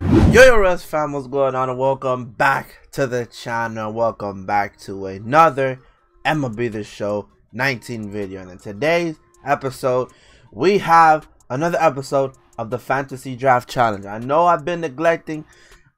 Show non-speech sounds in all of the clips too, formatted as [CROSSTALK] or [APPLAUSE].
Yo yo Ressy fam, what's going on and welcome back to the channel. Welcome back to another MLB The Show 19 video. And in today's episode, we have another episode of the Fantasy Draft Challenge. I know I've been neglecting.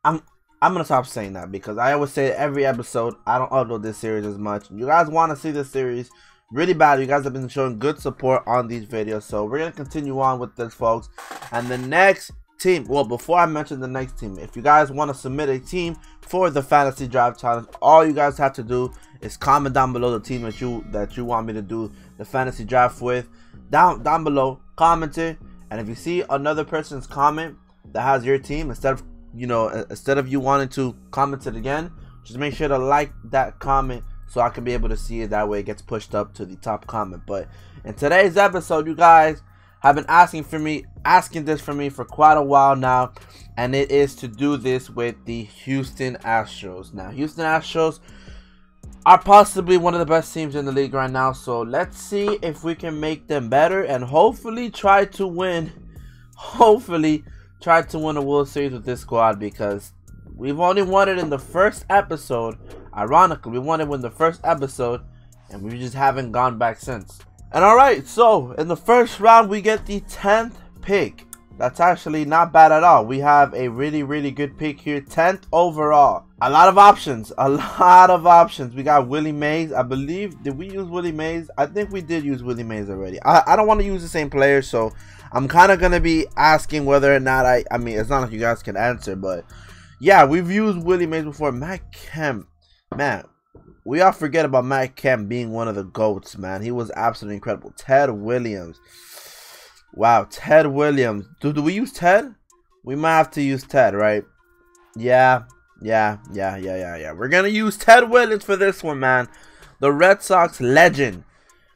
I'm I'm gonna stop saying that because I always say every episode I don't upload this series as much. You guys want to see this series really bad. You guys have been showing good support on these videos, so we're gonna continue on with this, folks. And the next team. Well before i mention the next team if you guys want to submit a team for the fantasy draft challenge all you guys have to do is comment down below the team that you that you want me to do the fantasy draft with. Down down below comment it and if you see another person's comment that has your team instead of you know instead of you wanting to comment it again just make sure to like that comment so i can be able to see it. That way it gets pushed up to the top comment. But in today's episode you guys have been asking for me asking this for me for quite a while now and it is to do this with the Houston Astros. Now, Houston Astros are possibly one of the best teams in the league right now, so let's see if we can make them better and hopefully try to win hopefully try to win a World Series with this squad because we've only won it in the first episode. Ironically, we won it in the first episode and we just haven't gone back since. And alright, so in the first round, we get the 10th pick. That's actually not bad at all. We have a really, really good pick here. 10th overall. A lot of options. A [LAUGHS] lot of options. We got Willie Mays. I believe, did we use Willie Mays? I think we did use Willie Mays already. I, I don't want to use the same player, so I'm kind of going to be asking whether or not I, I mean, it's not like you guys can answer, but yeah, we've used Willie Mays before. Matt Kemp, man, we all forget about Matt Kemp being one of the GOATs, man. He was absolutely incredible. Ted Williams. Wow, Ted Williams. Do, do we use Ted? We might have to use Ted, right? Yeah, yeah, yeah, yeah, yeah, yeah. We're going to use Ted Williams for this one, man. The Red Sox legend.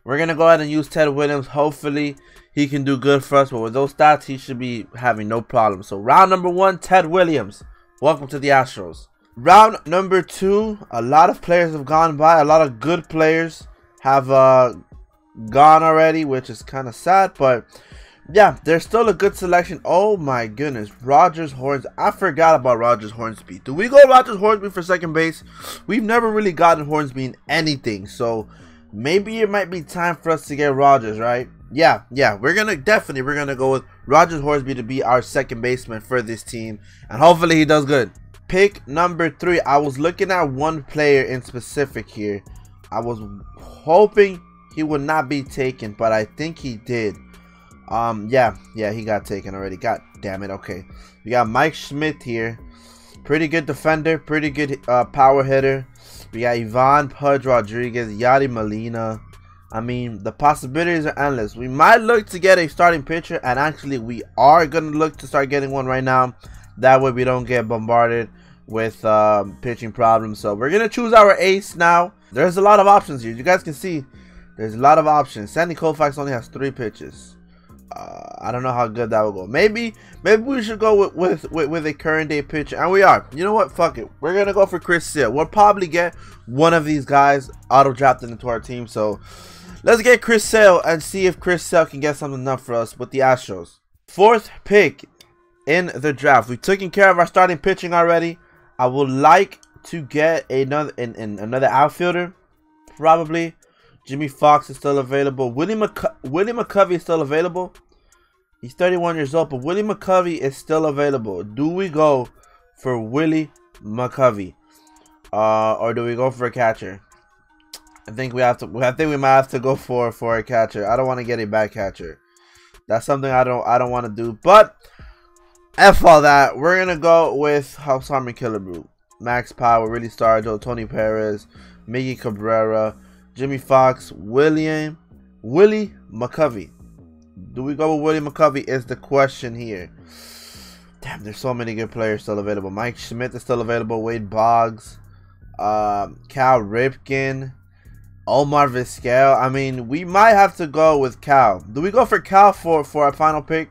We're going to go ahead and use Ted Williams. Hopefully, he can do good for us. But with those stats, he should be having no problem. So, round number one, Ted Williams. Welcome to the Astros. Round number two, a lot of players have gone by. A lot of good players have uh, gone already, which is kind of sad. But yeah, there's still a good selection. Oh my goodness, Rogers Horns. I forgot about Rogers Hornsby. Do we go Rogers Hornsby for second base? We've never really gotten Hornsby in anything, so maybe it might be time for us to get Rogers, right? Yeah, yeah, we're gonna definitely we're gonna go with Rogers Hornsby to be our second baseman for this team, and hopefully he does good pick number three, I was looking at one player in specific here. I was hoping he would not be taken, but I think he did. Um, yeah, yeah, he got taken already. God damn it. Okay, we got Mike Schmidt here. Pretty good defender, pretty good uh, power hitter. We got Ivan Pudge Rodriguez, Yadi Molina. I mean, the possibilities are endless. We might look to get a starting pitcher, and actually, we are going to look to start getting one right now. That way, we don't get bombarded with um, pitching problems. So we're going to choose our ace now. There's a lot of options here. You guys can see there's a lot of options. Sandy Koufax only has three pitches. Uh, I don't know how good that will go. Maybe maybe we should go with, with, with, with, a current day pitcher. And we are. You know what? Fuck it. We're going to go for Chris Sale. We'll probably get one of these guys auto-drafted into our team. So let's get Chris Sale and see if Chris Sale can get something done for us with the Astros. Fourth pick in the draft. We've taken care of our starting pitching already. I would like to get another in, in another outfielder, probably. Jimmie Foxx is still available. Willie, McC Willie McCovey is still available. He's 31 years old, but Willie McCovey is still available. Do we go for Willie McCovey, uh, or do we go for a catcher? I think we have to. I think we might have to go for for a catcher. I don't want to get a bad catcher. That's something I don't. I don't want to do. But F all that. We're gonna go with House Harmon Killebrew. Max Power, Willie Stargell, Tony Perez, Miggy Cabrera, Jimmie Foxx, William, Willie McCovey. Do we go with Willie McCovey? Is the question here. Damn, there's so many good players still available. Mike Schmidt is still available. Wade Boggs, um, Cal Ripken, Omar Vizquel. I mean, we might have to go with Cal. Do we go for Cal for for our final pick?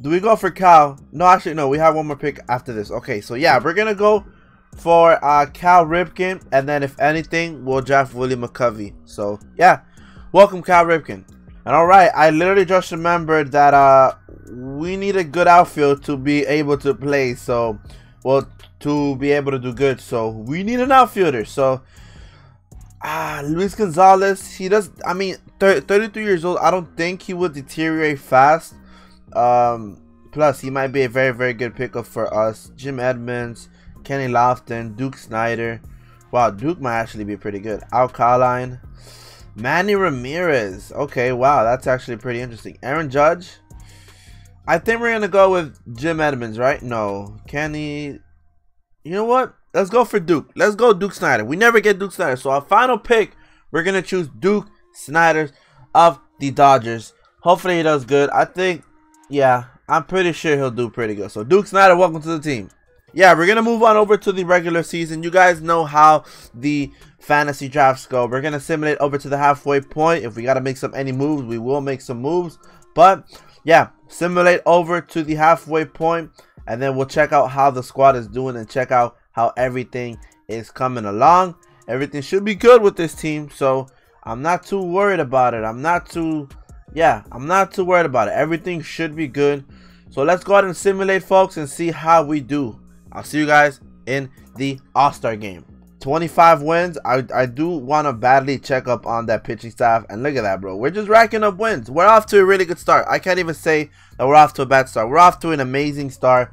Do we go for Cal? No, actually, no. We have one more pick after this. Okay, so yeah, we're gonna go for uh, Cal Ripken, and then if anything, we'll draft Willie McCovey. So yeah, welcome Cal Ripken. And all right, I literally just remembered that uh, we need a good outfield to be able to play. So, well, to be able to do good. So we need an outfielder. So, ah, Luis Gonzalez. He does. I mean, 33 years old. I don't think he would deteriorate fast. Um, plus, he might be a very, very good pickup for us. Jim Edmonds, Kenny Lofton, Duke Snider. Wow, Duke might actually be pretty good. Al Alkaline. Manny Ramirez. Okay, wow, that's actually pretty interesting. Aaron Judge. I think we're gonna go with Jim Edmonds, right? No, Kenny. You know what? Let's go for Duke. Let's go Duke Snider. We never get Duke Snider. so our final pick, we're gonna choose Duke Snider of the Dodgers. Hopefully he does good. I think, yeah, I'm pretty sure he'll do pretty good. So Duke Snider, welcome to the team yeah, we're gonna move on over to the regular season. You guys know how the fantasy drafts go. We're gonna simulate over to the halfway point. If we gotta make some any moves, we will make some moves. But yeah, simulate over to the halfway point, and then we'll check out how the squad is doing and check out how everything is coming along. Everything should be good with this team, so I'm not too worried about it. I'm not too, yeah, I'm not too worried about it. Everything should be good. So let's go ahead and simulate, folks, and see how we do. I'll see you guys in the All-Star game. 25 wins. I, I do want to badly check up on that pitching staff. And look at that, bro. We're just racking up wins. We're off to a really good start. I can't even say that we're off to a bad start. We're off to an amazing start.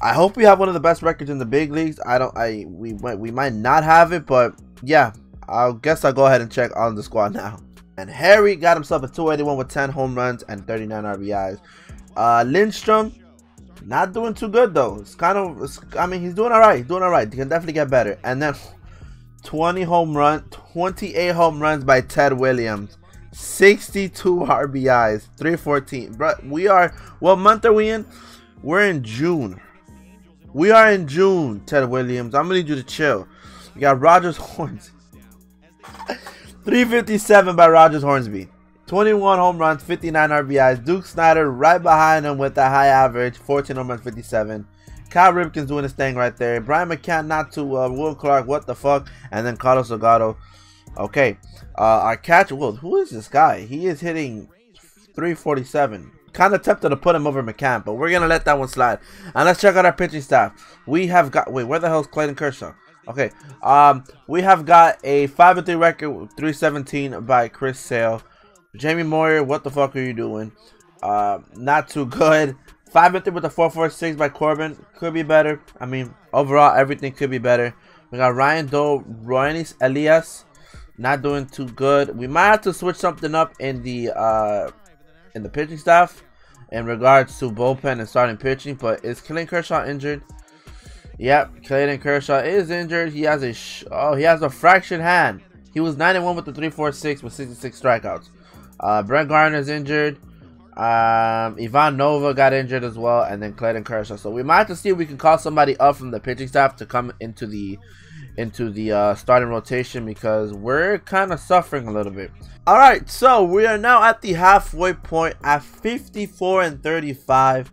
I hope we have one of the best records in the big leagues. I don't. I we we might not have it, but yeah. I guess I'll go ahead and check on the squad now. And Harry got himself a 281 with 10 home runs and 39 RBIs. Uh, Lindstrom not doing too good though. It's kind of, it's, I mean, he's doing all right. Doing all right. He can definitely get better. And then 20 home run, 28 home runs by Ted Williams. 62 RBIs, 314. Bro, we are, what month are we in? We're in June. We are in June, Ted Williams. I'm gonna need you to chill. We got Rogers Horns. [LAUGHS] 357 by Rogers Hornsby. 21 home runs, 59 RBIs. Duke Snider right behind him with a high average, 14 home runs, 57. Kyle Ripken's doing his thing right there. Brian McCann not too well. Will Clark, what the fuck? And then Carlos Delgado. Okay. Uh, our catcher, well, who is this guy? He is hitting 347. Kind of tempted to put him over McCann, but we're going to let that one slide. And let's check out our pitching staff. We have got, wait, where the hell is Clayton Kershaw? Okay. Um, we have got a 5 3 record, 317 by Chris Sale. Jamie Moyer, what the fuck are you doing? Uh, not too good. 5 and 3 with the 446 by Corbin. Could be better. I mean, overall, everything could be better. We got Ryan Doe, Roenis Elias. Not doing too good. We might have to switch something up in the uh, in the pitching staff in regards to bullpen and starting pitching. But is Clayton Kershaw injured? Yep, Clayton Kershaw is injured. He has a oh he has a fractured hand. He was 91 with the 346 with 66 strikeouts. Uh, Brett Gardner's injured. Um, Ivan Nova got injured as well, and then Clayton Kershaw. So we might have to see if we can call somebody up from the pitching staff to come into the into the uh, starting rotation because we're kind of suffering a little bit. All right, so we are now at the halfway point at 54 and 35.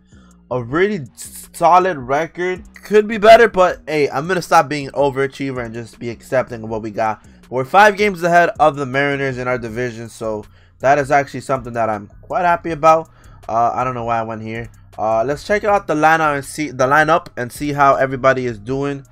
A really solid record. Could be better, but hey, I'm gonna stop being an overachiever and just be accepting of what we got. We're five games ahead of the Mariners in our division, so that is actually something that I'm quite happy about. Uh, I don't know why I went here. Uh, let's check out the lineup and see the lineup and see how everybody is doing.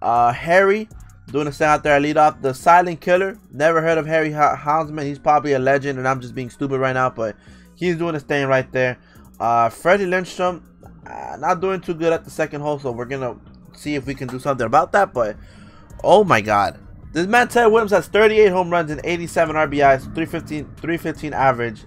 Uh, Harry doing a stand out there. I lead off the silent killer. Never heard of Harry Houndsman. He's probably a legend, and I'm just being stupid right now, but he's doing his thing right there. Uh, Freddie Lindstrom, uh, not doing too good at the second hole, so we're gonna see if we can do something about that. But oh my God, this man Ted Williams has 38 home runs and 87 RBIs, 315, 315 average,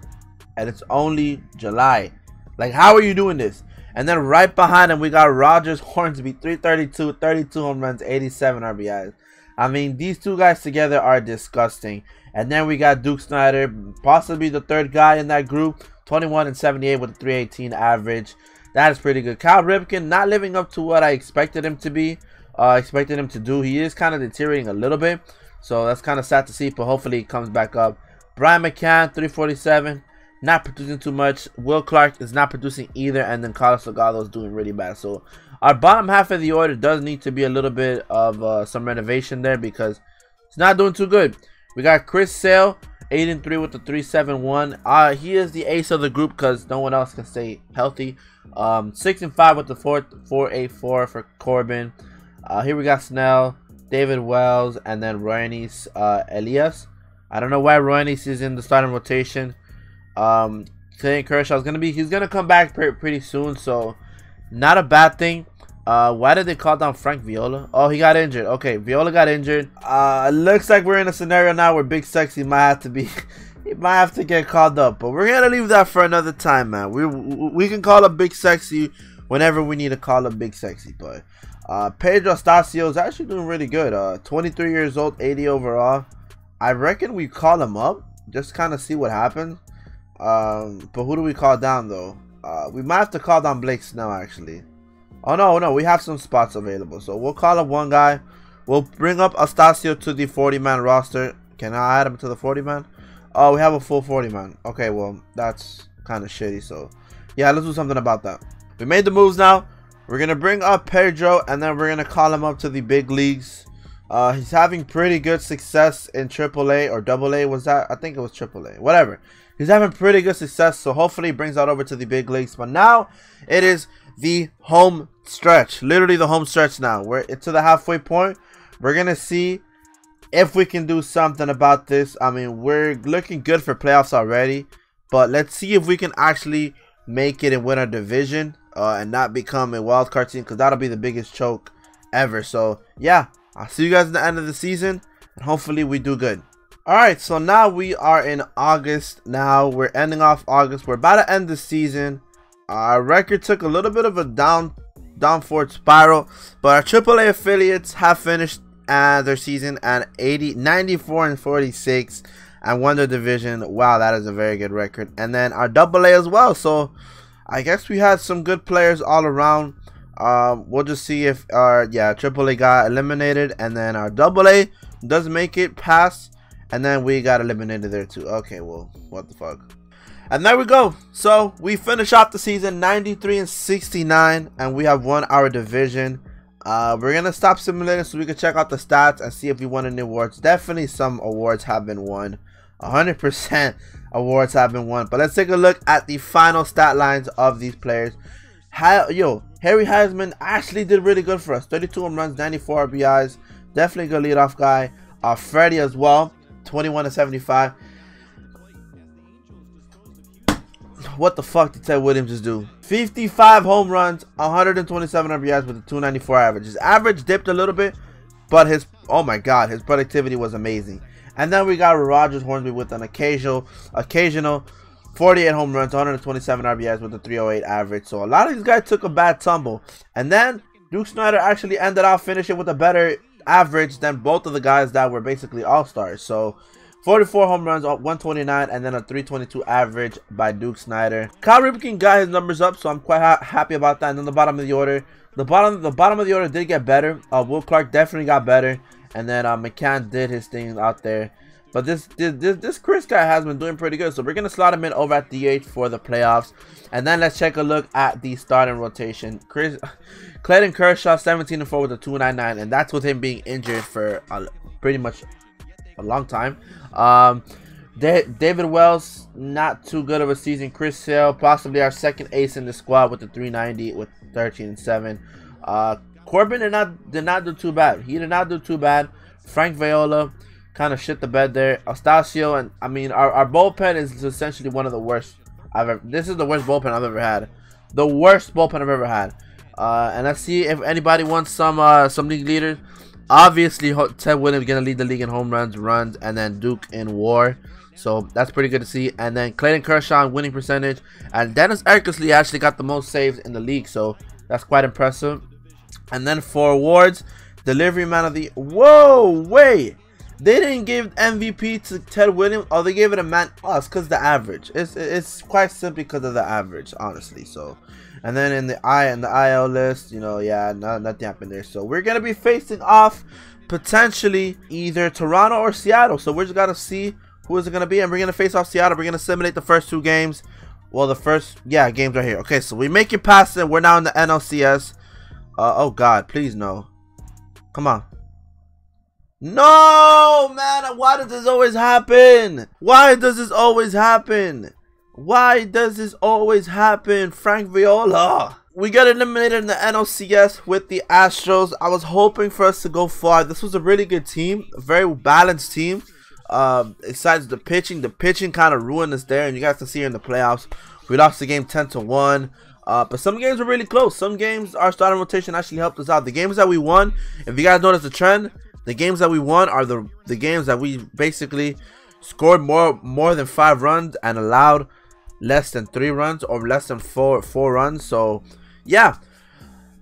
and it's only July. Like, how are you doing this? And then right behind him, we got Rogers Hornsby, 332, 32 home runs, 87 RBIs. I mean, these two guys together are disgusting. And then we got Duke Snider, possibly the third guy in that group, 21 and 78 with a 318 average. That is pretty good. Kyle Ripken not living up to what I expected him to be uh, expected him to do. He is kind of deteriorating a little bit, so that's kind of sad to see, but hopefully he comes back up. Brian McCann, 347, not producing too much. Will Clark is not producing either, and then Carlos Delgado is doing really bad. So our bottom half of the order does need to be a little bit of uh, some renovation there because it's not doing too good. We got Chris Sale 8 and 3 with the 371. Uh, he is the ace of the group because no one else can stay healthy. Um, 6 and 5 with the 4 484 for Corbin. Uh, here we got Snell, David Wells, and then Roenis uh, Elias. I don't know why Roenis is in the starting rotation. Um, Clayton Kershaw is gonna be he's gonna come back pre pretty soon, so not a bad thing. Uh, why did they call down Frank Viola? Oh, he got injured. Okay, Viola got injured. Uh, looks like we're in a scenario now where Big Sexy might have to be, [LAUGHS] he might have to get called up. But we're gonna leave that for another time, man. We we can call up Big Sexy whenever we need to call up Big Sexy. But uh, Pedro Astacio is actually doing really good. Uh, 23 years old, 80 overall. I reckon we call him up just kind of see what happens. Um, but who do we call down though? Uh, we might have to call down Blake Snell actually. Oh no, no, we have some spots available. So we'll call up one guy. We'll bring up Astacio to the 40 man roster. Can I add him to the 40 man? Oh, we have a full 40 man. Okay, well, that's kind of shitty. So yeah, let's do something about that. We made the moves now. We're going to bring up Pedro and then we're going to call him up to the big leagues. Uh, he's having pretty good success in AAA or AA. Was that? I think it was AAA. Whatever. He's having pretty good success, so hopefully he brings that over to the big leagues. But now it is the home stretch. Literally the home stretch now. We're to the halfway point. We're going to see if we can do something about this. I mean, we're looking good for playoffs already. But let's see if we can actually make it and win our division uh, and not become a wild card team because that'll be the biggest choke ever. So, yeah, I'll see you guys at the end of the season and hopefully we do good. Alright, so now we are in August. Now we're ending off August. We're about to end the season. Our record took a little bit of a down downward spiral, but our AAA affiliates have finished uh, their season at 80, 94 and 46 and won the division. Wow, that is a very good record. And then our AA as well. So I guess we had some good players all around. Um, we'll just see if our yeah AAA got eliminated, and then our AA does make it past and then we got eliminated there too. Okay, well, what the fuck. And there we go. So we finish off the season 93 and 69, and we have won our division. Uh, we're gonna stop simulating so we can check out the stats and see if we won any awards. Definitely some awards have been won. 100% awards have been won. But let's take a look at the final stat lines of these players. Hi, yo, Harry Heisman actually did really good for us. 32 home runs, 94 RBIs. Definitely a good leadoff guy. Uh, Freddie as well. 21 to 75. What the fuck did Ted Williams just do? 55 home runs, 127 RBIs with a 294 average. His average dipped a little bit, but his oh my god, his productivity was amazing. And then we got Rogers Hornsby with an occasional occasional 48 home runs, 127 RBIs with a 308 average. So a lot of these guys took a bad tumble. And then Duke Snider actually ended up finishing with a better average than both of the guys that were basically all-stars. So 44 home runs, 129, and then a 322 average by Duke Snider. Kyle Ripken got his numbers up, so I'm quite ha happy about that. And then the bottom of the order, the bottom, the bottom of the order did get better. Uh, Will Clark definitely got better, and then uh, McCann did his thing out there. But this, this this Chris guy has been doing pretty good, so we're gonna slot him in over at DH for the playoffs, and then let's take a look at the starting rotation. Chris, [LAUGHS] Clayton Kershaw, 17 and 4 with a 299, and that's with him being injured for pretty much a long time. Um, David Wells, not too good of a season. Chris Sale, possibly our second ace in the squad with the 390 with 13 and 7. Uh, Corbin did not did not do too bad. He did not do too bad. Frank Viola kind of shit the bed there. Astacio and I mean our, our bullpen is essentially one of the worst I've ever. This is the worst bullpen I've ever had. The worst bullpen I've ever had. Uh, and let's see if anybody wants some uh, some league leaders. Obviously, Ted Williams gonna lead the league in home runs, runs, and then Duke in WAR. So that's pretty good to see. And then Clayton Kershaw winning percentage, and Dennis Eckersley actually got the most saves in the league. So that's quite impressive. And then for awards, delivery man of the whoa wait. They didn't give MVP to Ted Williams, or they gave it a man us because the average. It's it's quite simply because of the average, honestly. So and then in the I and the IL list, you know, yeah, not, nothing happened there. So we're gonna be facing off potentially either Toronto or Seattle. So we're just gotta see who is it gonna be, and we're gonna face off Seattle. We're gonna simulate the first two games. Well, the first yeah games right here. Okay, so we make it past it. We're now in the NLCS. Uh, oh God, please no. Come on. No, man. Why does this always happen? Why does this always happen? Why does this always happen? Frank Viola. We got eliminated in the NLCS with the Astros. I was hoping for us to go far. This was a really good team, a very balanced team. Um, besides the pitching, the pitching kind of ruined us there, and you guys can see here in the playoffs, we lost the game 10 to 1. Uh, but some games were really close. Some games, our starting rotation actually helped us out. The games that we won, if you guys notice the trend, the games that we won are the the games that we basically scored more more than five runs and allowed less than three runs or less than four four runs. So yeah,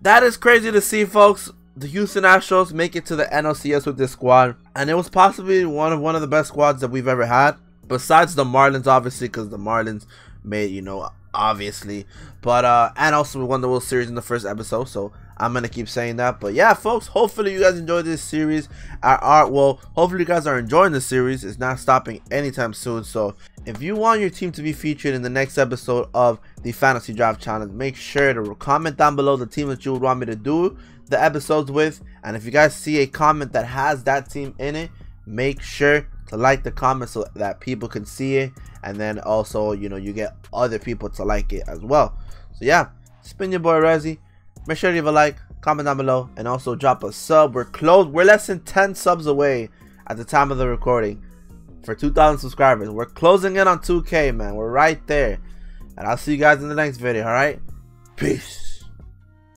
that is crazy to see, folks. The Houston Astros make it to the NLCS with this squad, and it was possibly one of one of the best squads that we've ever had. Besides the Marlins, obviously, because the Marlins made you know obviously, but uh, and also we won the World Series in the first episode, so I'm gonna keep saying that. But yeah, folks, hopefully you guys enjoyed this series. Our art, well, hopefully you guys are enjoying the series. It's not stopping anytime soon. So if you want your team to be featured in the next episode of the Fantasy Draft Challenge, make sure to comment down below the team that you would want me to do the episodes with. And if you guys see a comment that has that team in it, make sure to like the comment so that people can see it. And then also, you know, you get other people to like it as well. So yeah, spin your boy Ressy. Make sure to leave a like, comment down below, and also drop a sub. We're close. We're less than 10 subs away at the time of the recording for 2,000 subscribers. We're closing in on 2K, man. We're right there. And I'll see you guys in the next video, alright? Peace.